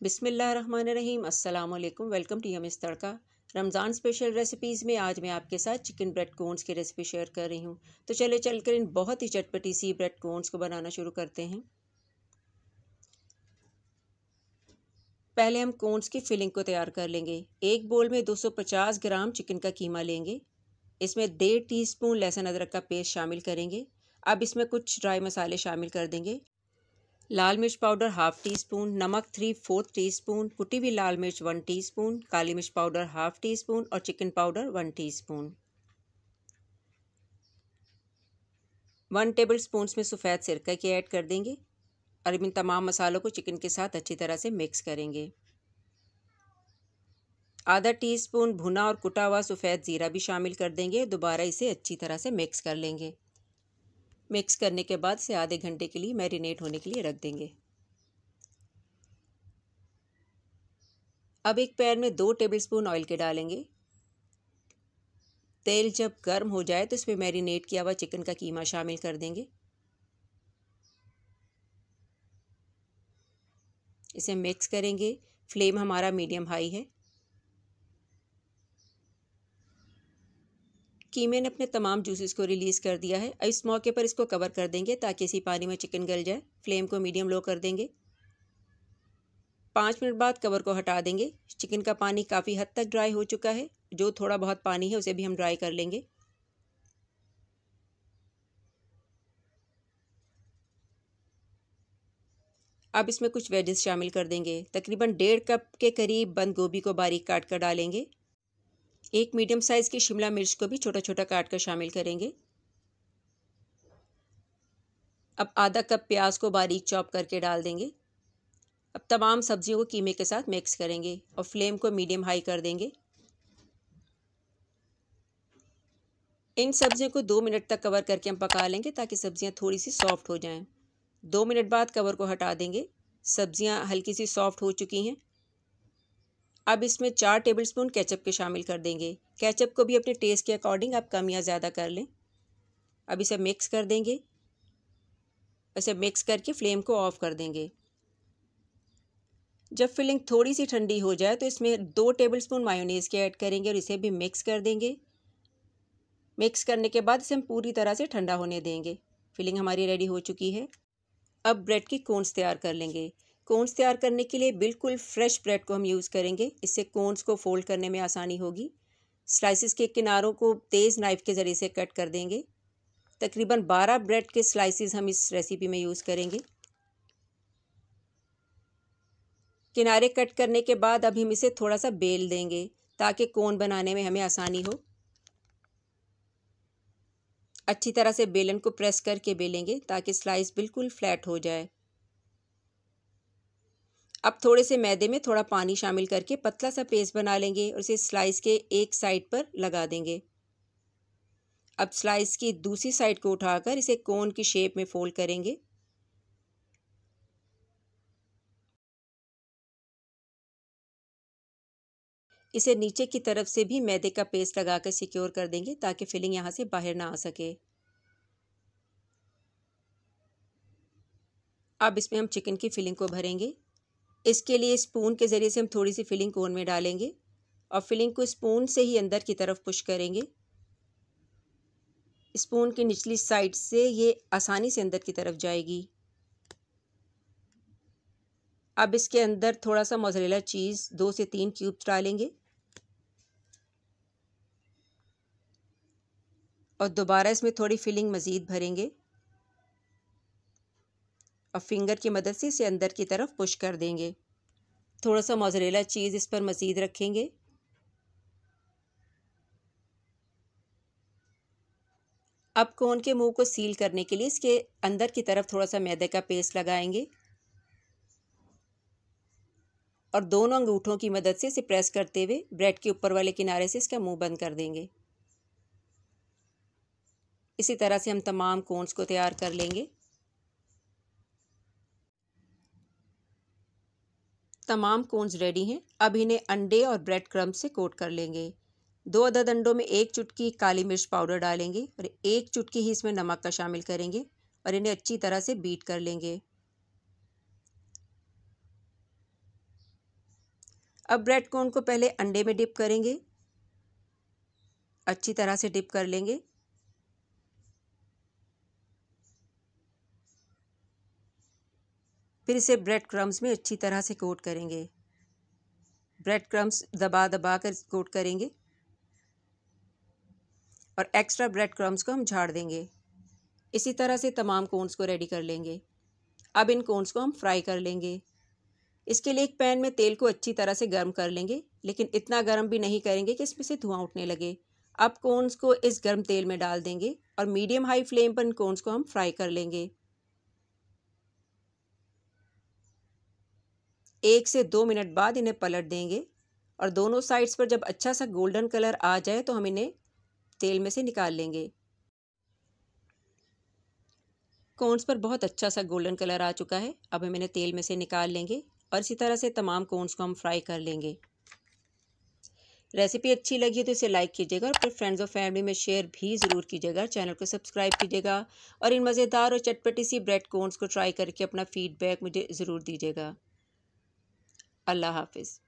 बिसमीम अल्लाम welcome to M इस तड़का। रमज़ान स्पेशल रेसिपीज़ में आज मैं आपके साथ चिकन ब्रेड कोन्स की रेसिपी शेयर कर रही हूँ। तो चले चलकर इन बहुत ही चटपटी सी ब्रेड कोन्स को बनाना शुरू करते हैं। पहले हम कोन्स की फिलिंग को तैयार कर लेंगे। एक बोल में 250 ग्राम चिकन का कीमा लेंगे। इसमें डेढ़ टी स्पून लहसुन अदरक का पेस्ट शामिल करेंगे। अब इसमें कुछ ड्राई मसाले शामिल कर देंगे। लाल मिर्च पाउडर हाफ़ टी स्पून नमक थ्री फोर्थ टी स्पून कुटी हुई लाल मिर्च वन टी स्पून काली मिर्च पाउडर हाफ़ टी स्पून और chicken powder one teaspoon one tablespoon में सफ़ेद सिरका की ऐड कर देंगे और इन तमाम मसालों को चिकन के साथ अच्छी तरह से मिक्स करेंगे। आधा टीस्पून भुना और कुटा हुआ सफ़ेद ज़ीरा भी शामिल कर देंगे, दोबारा इसे अच्छी तरह से मिक्स कर लेंगे। मिक्स करने के बाद से आधे घंटे के लिए मैरिनेट होने के लिए रख देंगे। अब एक पैन में दो टेबलस्पून ऑयल के डालेंगे। तेल जब गर्म हो जाए तो इसमें मैरिनेट किया हुआ चिकन का कीमा शामिल कर देंगे। इसे मिक्स करेंगे। फ्लेम हमारा मीडियम हाई है। कीमे ने अपने तमाम जूसेस को रिलीज़ कर दिया है। इस मौके पर इसको कवर कर देंगे ताकि इसी पानी में चिकन गल जाए। फ्लेम को मीडियम लो कर देंगे। पाँच मिनट बाद कवर को हटा देंगे। चिकन का पानी काफ़ी हद तक ड्राई हो चुका है। जो थोड़ा बहुत पानी है उसे भी हम ड्राई कर लेंगे। अब इसमें कुछ वेजेस शामिल कर देंगे। तकरीबन डेढ़ कप के करीब बंद गोभी को बारीक काट कर डालेंगे। एक मीडियम साइज़ की शिमला मिर्च को भी छोटा छोटा काट कर शामिल करेंगे। अब आधा कप प्याज को बारीक चॉप करके डाल देंगे। अब तमाम सब्जियों को कीमे के साथ मिक्स करेंगे और फ्लेम को मीडियम हाई कर देंगे। इन सब्जियों को दो मिनट तक कवर करके हम पका लेंगे ताकि सब्ज़ियाँ थोड़ी सी सॉफ्ट हो जाएँ। दो मिनट बाद कवर को हटा देंगे। सब्ज़ियाँ हल्की सी सॉफ्ट हो चुकी हैं। अब इसमें चार टेबलस्पून केचप के शामिल कर देंगे। केचप को भी अपने टेस्ट के अकॉर्डिंग आप कम या ज़्यादा कर लें। अब इसे मिक्स कर देंगे। इसे मिक्स करके फ्लेम को ऑफ़ कर देंगे। जब फिलिंग थोड़ी सी ठंडी हो जाए तो इसमें दो टेबलस्पून मायोनीज़ के ऐड करेंगे और इसे भी मिक्स कर देंगे। मिक्स करने के बाद इसे हम पूरी तरह से ठंडा होने देंगे। फिलिंग हमारी रेडी हो चुकी है। अब ब्रेड की कोन्स तैयार कर लेंगे। कोन्स तैयार करने के लिए बिल्कुल फ्रेश ब्रेड को हम यूज़ करेंगे। इससे कोन्स को फोल्ड करने में आसानी होगी। स्लाइसिस के किनारों को तेज़ नाइफ़ के ज़रिए से कट कर देंगे। तकरीबन बारह ब्रेड के स्लाइसिस हम इस रेसिपी में यूज़ करेंगे। किनारे कट करने के बाद अब हम इसे थोड़ा सा बेल देंगे ताकि कोन बनाने में हमें आसानी हो। अच्छी तरह से बेलन को प्रेस करके बेलेंगे ताकि स्लाइस बिल्कुल फ्लैट हो जाए। अब थोड़े से मैदे में थोड़ा पानी शामिल करके पतला सा पेस्ट बना लेंगे और इसे स्लाइस के एक साइड पर लगा देंगे। अब स्लाइस की दूसरी साइड को उठाकर इसे कोन की शेप में फोल्ड करेंगे। इसे नीचे की तरफ़ से भी मैदे का पेस्ट लगाकर सिक्योर कर देंगे ताकि फिलिंग यहाँ से बाहर ना आ सके। अब इसमें हम चिकन की फिलिंग को भरेंगे। इसके लिए स्पून के ज़रिए से हम थोड़ी सी फिलिंग कोन में डालेंगे और फिलिंग को स्पून से ही अंदर की तरफ़ पुश करेंगे। स्पून की निचली साइड से ये आसानी से अंदर की तरफ़ जाएगी। अब इसके अंदर थोड़ा सा मोजरेला चीज़ दो से तीन क्यूब्स डालेंगे। और दोबारा इसमें थोड़ी फिलिंग मज़ीद भरेंगे। और फिंगर की मदद से इसे अंदर की तरफ़ पुश कर देंगे। थोड़ा सा मोजरेला चीज़ इस पर मज़ीद रखेंगे। अब कोन के मुँह को सील करने के लिए इसके अंदर की तरफ़ थोड़ा सा मैदे का पेस्ट लगाएँगे। और दोनों अंगूठों की मदद से इसे प्रेस करते हुए ब्रेड के ऊपर वाले किनारे से इसका मुँह बंद कर देंगे। इसी तरह से हम तमाम कोन्स को तैयार कर लेंगे। तमाम कोन्स रेडी हैं, अब इन्हें अंडे और ब्रेड क्रम से कोट कर लेंगे। दो अदद अंडों में एक चुटकी काली मिर्च पाउडर डालेंगे और एक चुटकी ही इसमें नमक का शामिल करेंगे और इन्हें अच्छी तरह से बीट कर लेंगे। अब ब्रेड कोन को पहले अंडे में डिप करेंगे। अच्छी तरह से डिप कर लेंगे। फिर इसे ब्रेड क्रम्स में अच्छी तरह से कोट करेंगे। ब्रेड क्रम्स दबा दबा कर कोट करेंगे। और एक्स्ट्रा ब्रेड क्रम्स को हम झाड़ देंगे। इसी तरह से तमाम कोन्स को रेडी कर लेंगे। अब इन कोन्स को हम फ्राई कर लेंगे। इसके लिए एक पैन में तेल को अच्छी तरह से गर्म कर लेंगे, लेकिन इतना गर्म भी नहीं करेंगे कि इसमें से धुआँ उठने लगे। अब कोन्स को इस गर्म तेल में डाल देंगे और मीडियम हाई फ्लेम पर इन कोन्स को हम फ्राई कर लेंगे। एक से दो मिनट बाद इन्हें पलट देंगे और दोनों साइड्स पर जब अच्छा सा गोल्डन कलर आ जाए तो हम इन्हें तेल में से निकाल लेंगे। कोन्स पर बहुत अच्छा सा गोल्डन कलर आ चुका है। अब हम इन्हें तेल में से निकाल लेंगे और इसी तरह से तमाम कोन्स को हम फ्राई कर लेंगे। रेसिपी अच्छी लगी तो इसे लाइक कीजिएगा और अपने फ्रेंड्स और फैमिली में शेयर भी ज़रूर कीजिएगा। चैनल को सब्सक्राइब कीजिएगा और इन मज़ेदार और चटपटी सी ब्रेड कोन्स को ट्राई करके अपना फीडबैक मुझे ज़रूर दीजिएगा। अल्लाह हाफिज़।